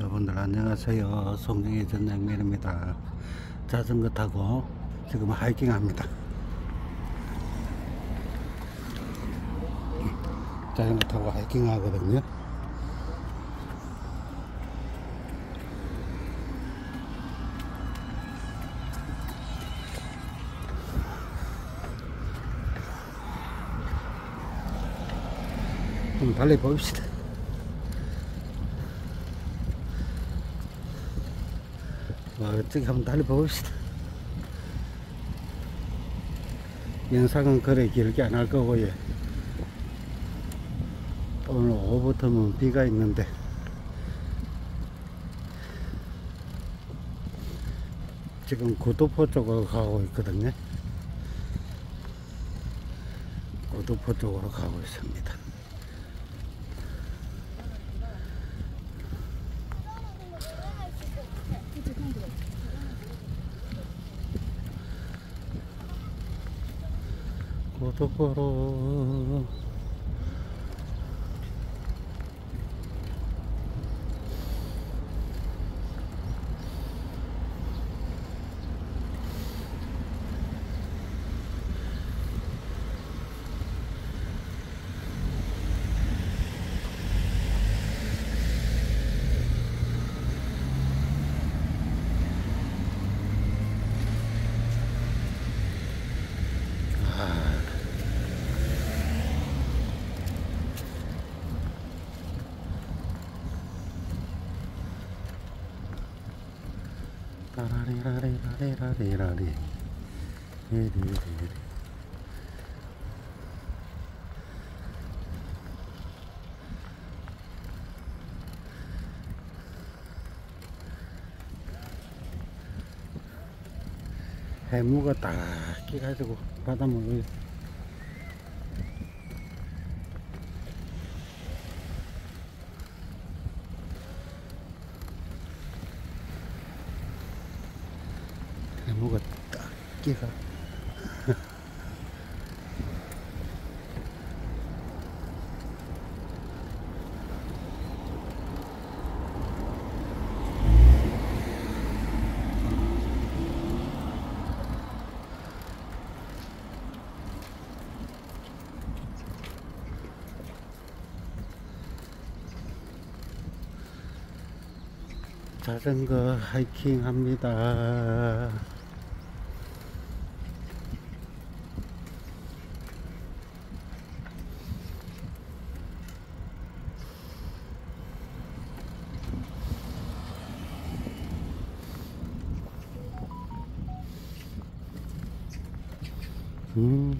여러분들 안녕하세요. 송정의 전양면입니다. 자전거 타고 지금 하이킹 합니다. 자전거 타고 하이킹 하거든요. 한번 달리 봅시다 와, 어떻게 한번 달려봅시다. 영상은 그래 길게 안 할 거고요. 오늘 오후부터는 비가 있는데 지금 구도포 쪽으로 가고 있거든요. 구도포 쪽으로 가고 있습니다. 고속도로 라리라리라리라리라리 리리리리 해무가 딱 끼가지고 바닷물을 해무가 딱 끼가 자전거 하이킹 합니다. 음.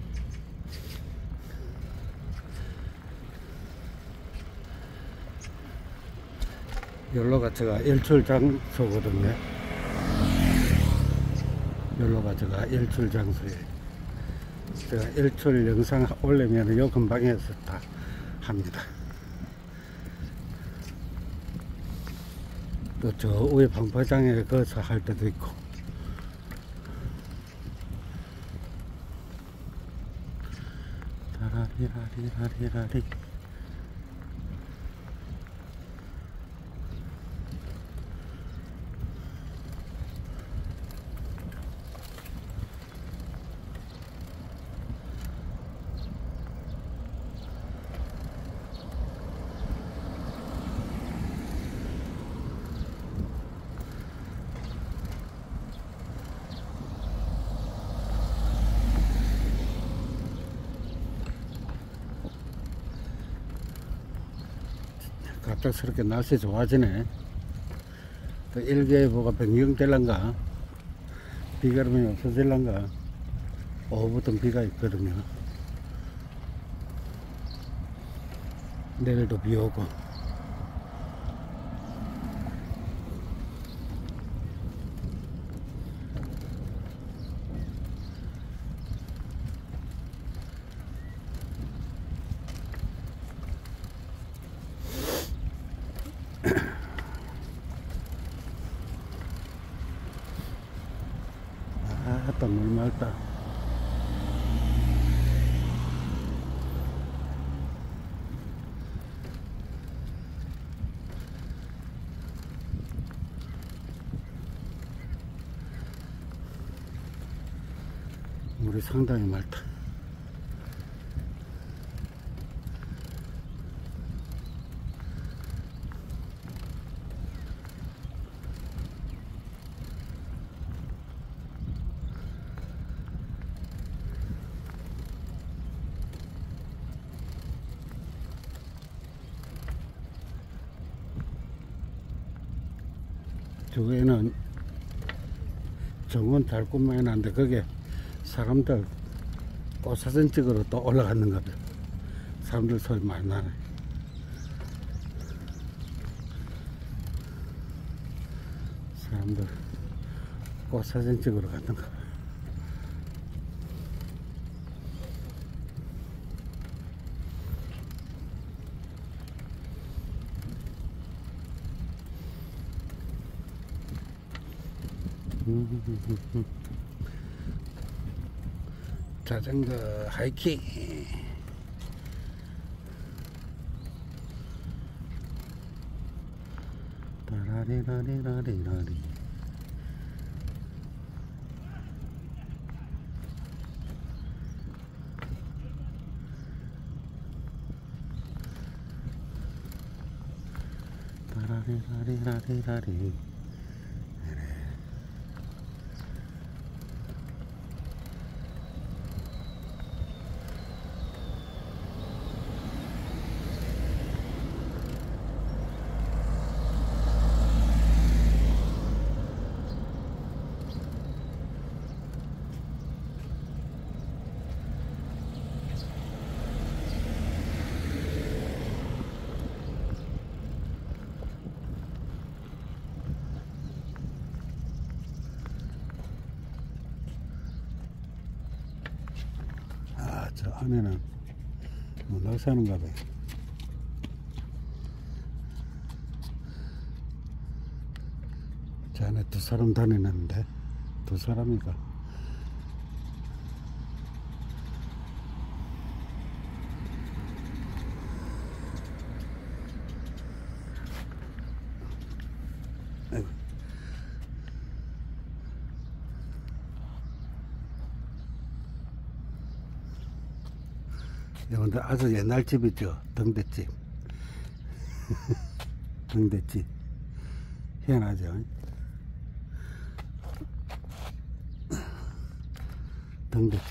제가 일출 장소거든요. 여기가 제가 일출 장소에 제가 일출 영상 올리면 요 근방에서 다 합니다. 또 저 위에 방파장에 거서 할 때도 있고 라리라리라리라리 갑작스럽게 날씨 좋아지네. 또 일기예보가 변경될란가? 비가름이 없어질란가? 오후부터 비가 있거든요. 내일도 비 오고. 아따 물 맑다 물이 상당히 맑다. 저기에는 정원 달꽃만 해놨는데 거기에 사람들 꽃 사진 찍으러 또 올라갔는가 봐요. 사람들 소리 많이 나네. 사람들 꽃 사진 찍으러 갔는가 봐요. 자전거 하이킹. 따라리라리라리라리. 따라리라리라리라 안에는 뭐 낚시하는가 봐요. 저 안에 두 사람 다니는데 두 사람이가 아이고. 여러분들 아주 옛날 집이죠. 등대집. 등대집. 희한하죠? 등대집.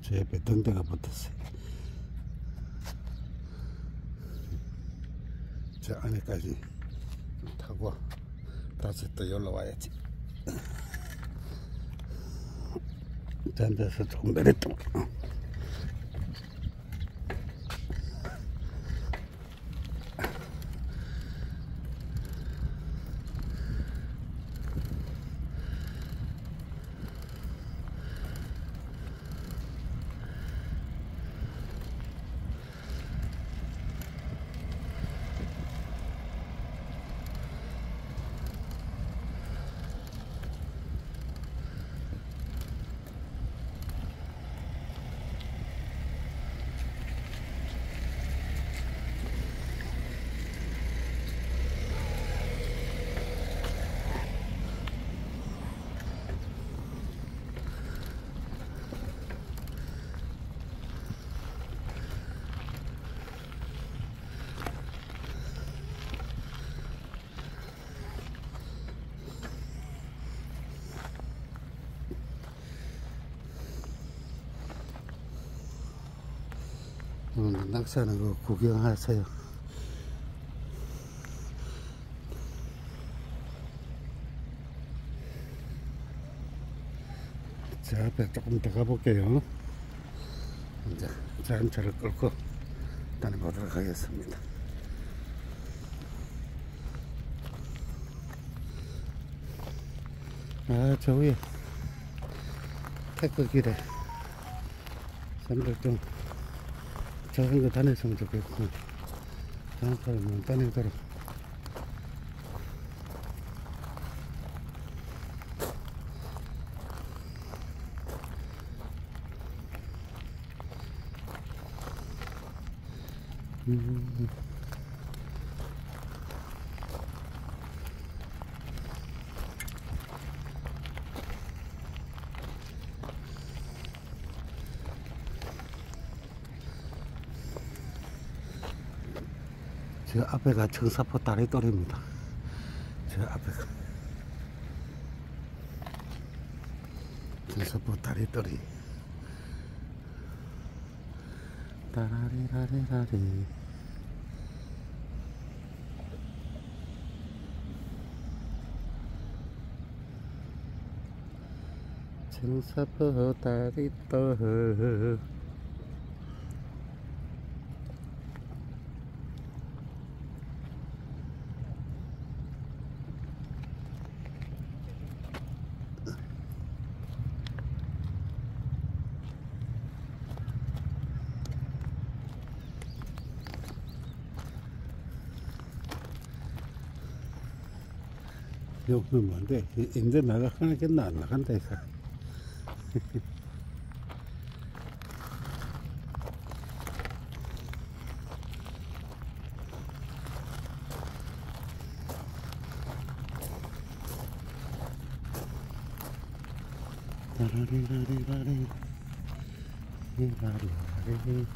저 옆에 등대가 붙었어요. 저 안에까지 타고 다시 또 여기로 와야지. 저 앉아서 조금 내렸던 오늘 낙사는 거 구경하세요. 저 앞에 조금 더 가볼게요. 이제 자동차를 끌고 다녀보도록 하겠습니다. 아, 저 위에 길에 사람들 좀 자전거 다녔으면 좋겠고 자전거를 못 다니도록 음. 저 앞에가 청사포 다리돌입니다. 저 앞에가. 청사포 다리돌이. 따라리라리라리. 청사포 다리돌 여기는 뭔데? 이제 나가겠나 안 나간다 이거. 라리라리라리 라리라리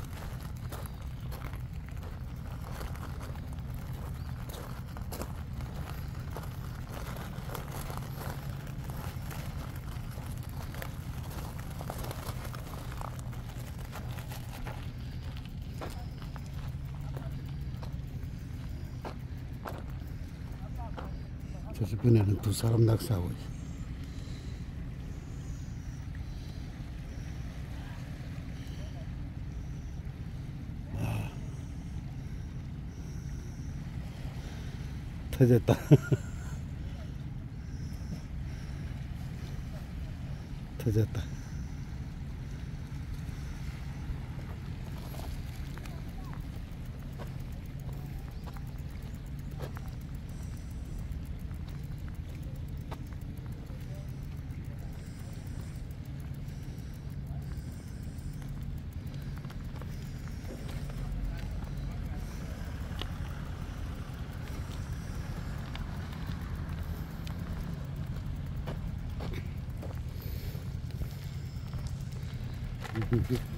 저 주변에는 두 사람 낙서하고 있어. 아. 터졌다. 터졌다. Thank you.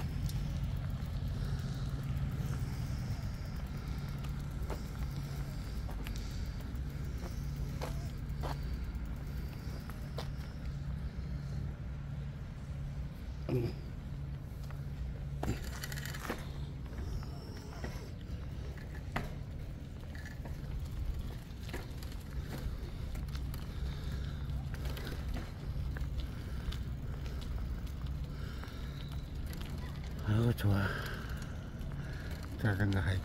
자전거 하기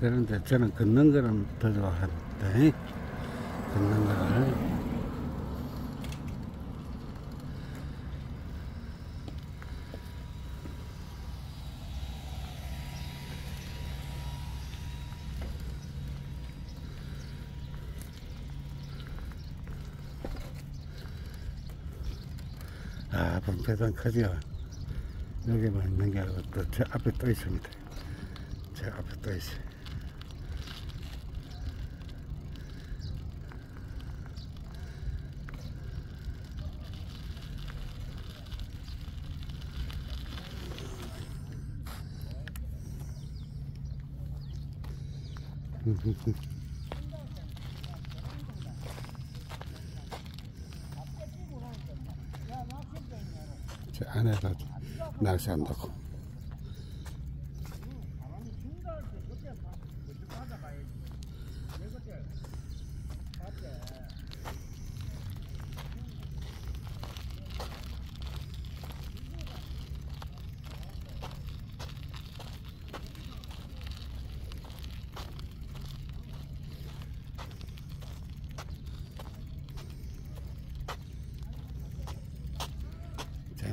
그런데 저는 걷는 거는 더 좋아하는데 걷는 거를. 아 범패산 크죠 여기만 있는 게 아니고 또 저 앞에 또 있습니다. 저 앞에 또있어요. 저 안에서 낚시한다고.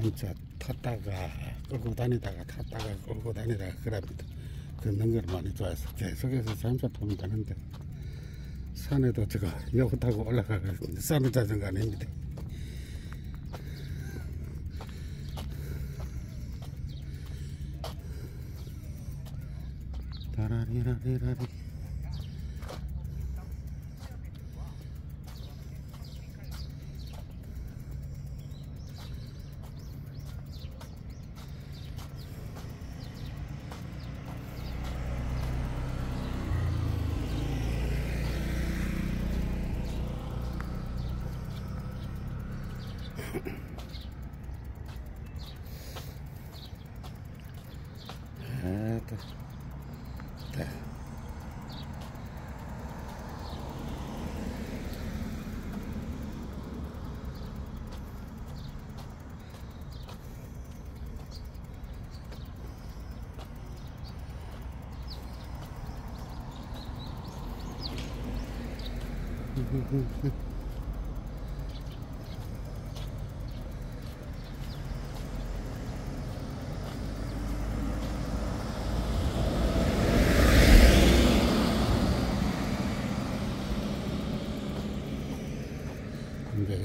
진짜 탔다가 끌고 다니다가 탔다가 끌고 다니다가 그럽니다. 걷는 걸 많이 좋아해서 계속해서 타면 되는데 산에도 제가 요거 타고 올라가가 산에 자전거 아닙니다. 따라리라리라리 에또 네. 이제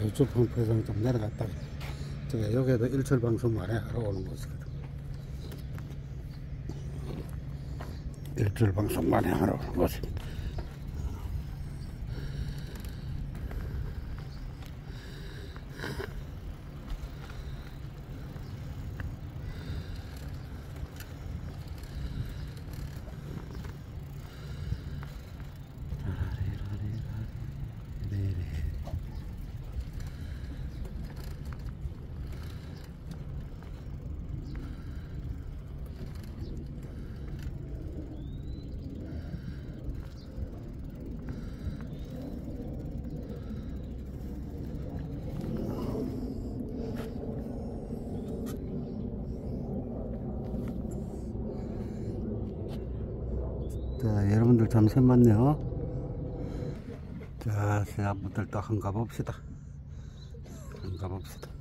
요쪽 펌프에서 좀 내려갔다가 제가 여기에도 일철 방송 많이 하러 오는 곳이거든. 일철 방송 많이 하러 오는 곳입니다. 자, 여러분들 잠시만요. 자, 시합분들 또 한가 봅시다. 한가 봅시다.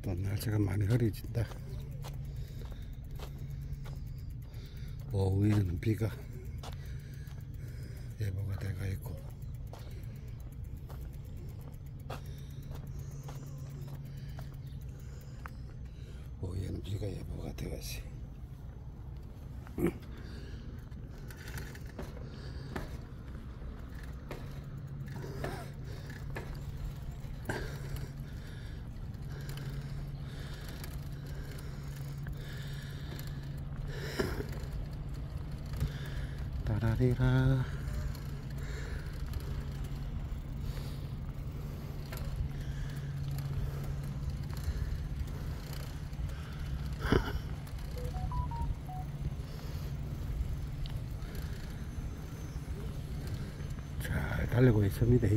또 날씨가 많이 흐려진다. 오후에는 비가 돼가 있고 오후에는 비가 예보가 돼가 있어. 따라리라 잘 달리고 있습니다.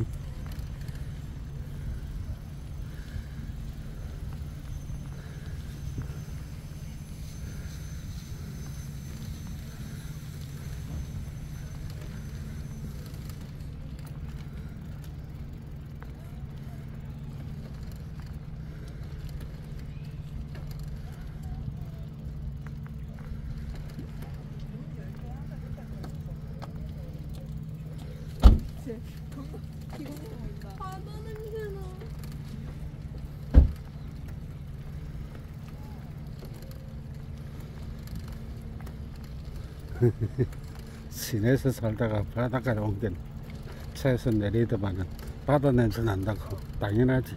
바다 냄새나. 시내에서 살다가 바닷가에 온게 차에서 내리더만은 바다 냄새 난다고 당연하지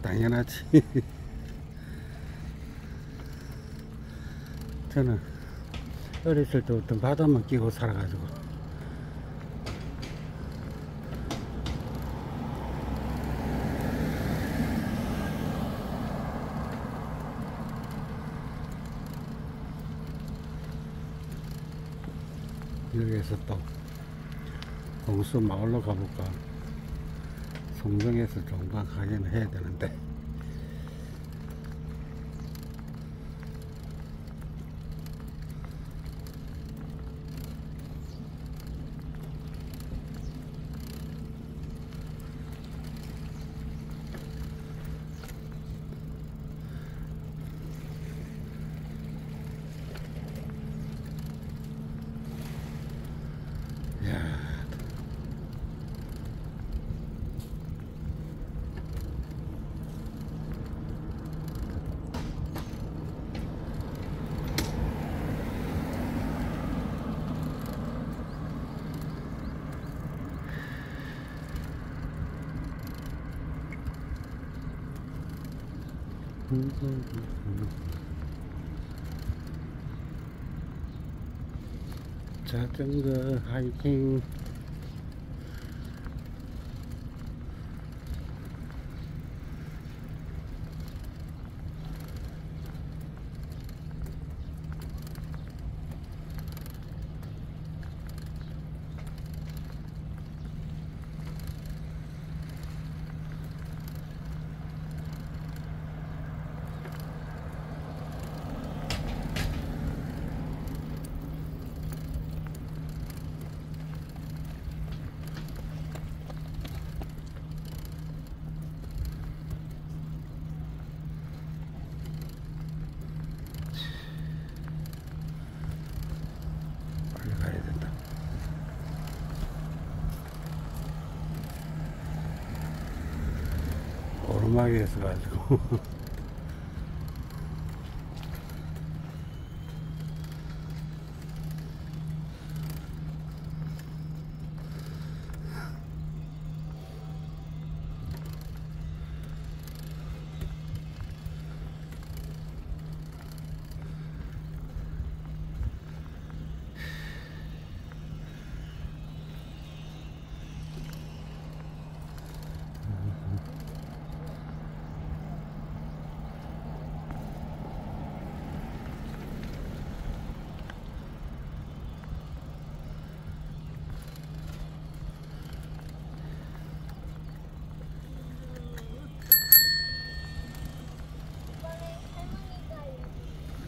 당연하지 저는 어렸을 때부터 바다만 끼고 살아가지고 또 공수 마을로 가볼까. 송정에서 종방 가기는 해야 되는데 야 자전거 하이킹 빨리 가야 된다. 오르막에 있어가지고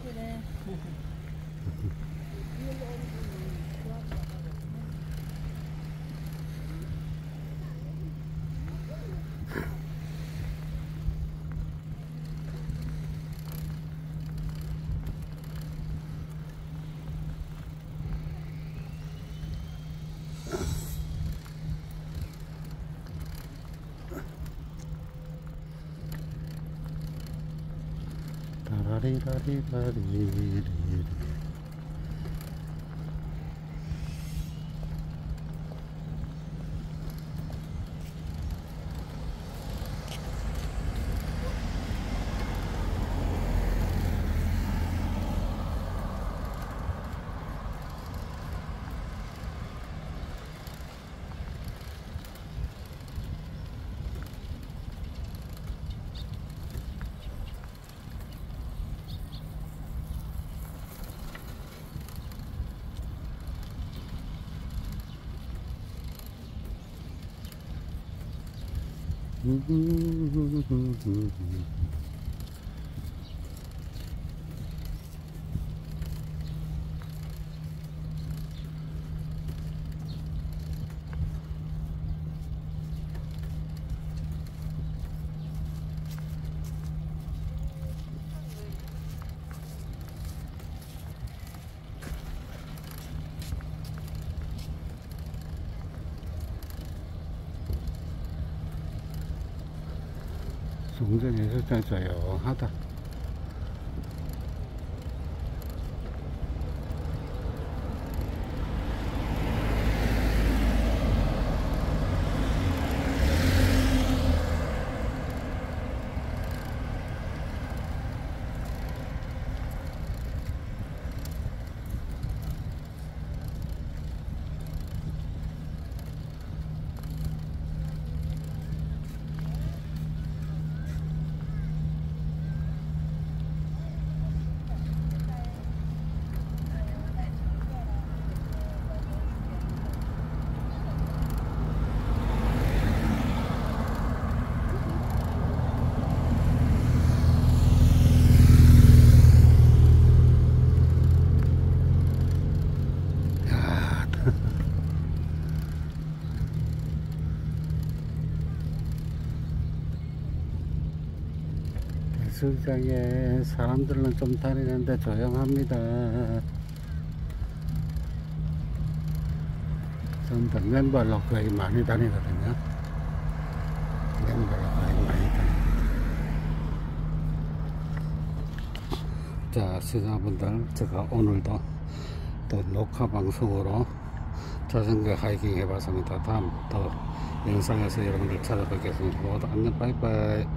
그래. 라리라 Mm-hmm. 송전 해수욕장 조용하다. 해수장에 사람들은 좀 다니는데 조용합니다. 전부 맨발로 거의 많이 다니거든요. 맨발로 거의 많이 다닙니다. 자, 시청자분들, 제가 오늘도 또 녹화 방송으로 자전거 하이킹 해봤습니다. 다음 또 영상에서 여러분들 찾아뵙겠습니다. 모두 안녕, 빠이빠이.